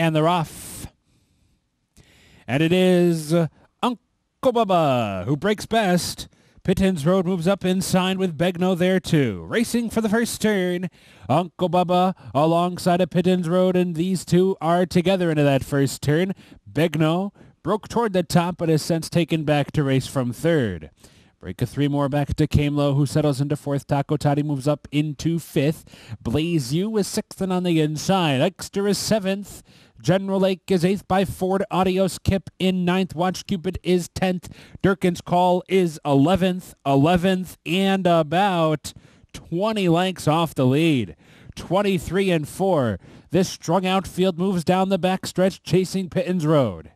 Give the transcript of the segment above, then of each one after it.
and they're off. And it is Uncle Bubba who breaks best. Pittens Road moves up inside with Begno there too. Racing for the first turn. Uncle Bubba alongside of Pittens Road and these two are together into that first turn. Begno broke toward the top but has since taken back to race from third. Break a three more back to Camelo, who settles into fourth. Taco Toddy moves up into fifth. Blaze U is sixth and on the inside. Exeter is seventh. General Lake is eighth by Ford. Adios Kip in ninth. Watch Cupid is tenth. Durkin's Call is eleventh. Eleventh and about 20 lengths off the lead. 23 and 4. This strung out field moves down the backstretch chasing Pittens Road.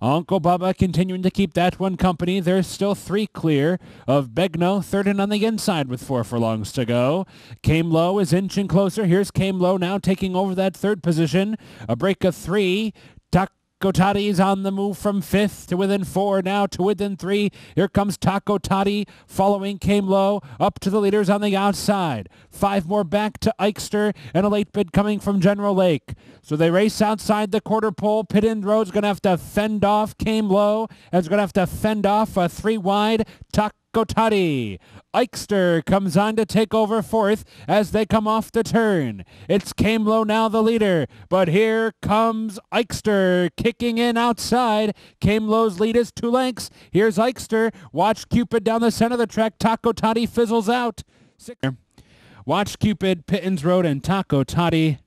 Uncle Bubba continuing to keep that one company. There's still three clear of Begno, third and on the inside with four furlongs to go. Camelo is inching closer. Here's Camelo now taking over that third position. A break of three. Tuck Toddy's on the move from fifth to within four, now to within three. Here comes Taco Toddy following Camelo up to the leaders on the outside. Five more back to Eichster and a late bid coming from General Lake. So they race outside the quarter pole. Pittens Road's going to have to fend off Camelo and is going to have to fend off a three wide Taco Gotati. Eichster comes on to take over fourth as they come off the turn. It's Camelo now the leader, but here comes Eichster kicking in outside. Camelo's lead is two lengths. Here's Eichster. Watch Cupid down the center of the track. Taco Toddy fizzles out. Watch Cupid, Pittens Road, and Taco Toddy